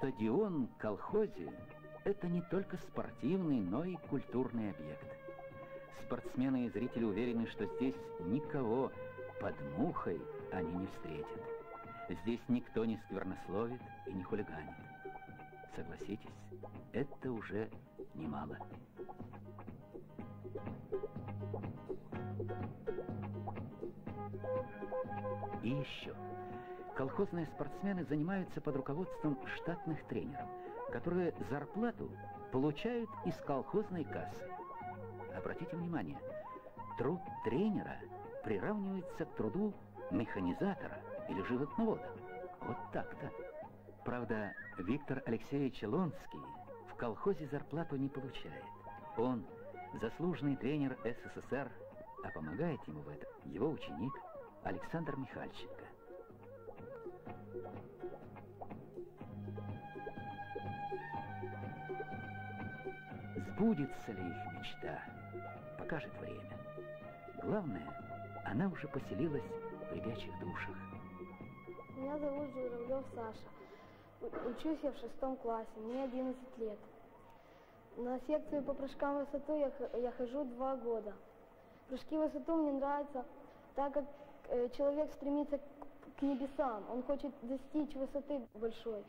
Стадион колхозе – это не только спортивный, но и культурный объект. Спортсмены и зрители уверены, что здесь никого под мухой они не встретят. Здесь никто не сквернословит и не хулиганит. Согласитесь, это уже немало. И еще. Колхозные спортсмены занимаются под руководством штатных тренеров, которые зарплату получают из колхозной кассы. Обратите внимание, труд тренера приравнивается к труду механизатора или животновода. Вот так-то. Правда, Виктор Алексеевич Лонский в колхозе зарплату не получает. Он заслуженный тренер СССР, а помогает ему в этом его ученик Александр Михальченко. Сбудется ли их мечта, покажет время. Главное, она уже поселилась в ребячих душах. Меня зовут Журавлев Саша. Учусь я в шестом классе, мне 11 лет. На секцию по прыжкам в высоту я, я хожу два года. Прыжки в высоту мне нравятся, так как человек стремится к, к небесам, он хочет достичь высоты большой.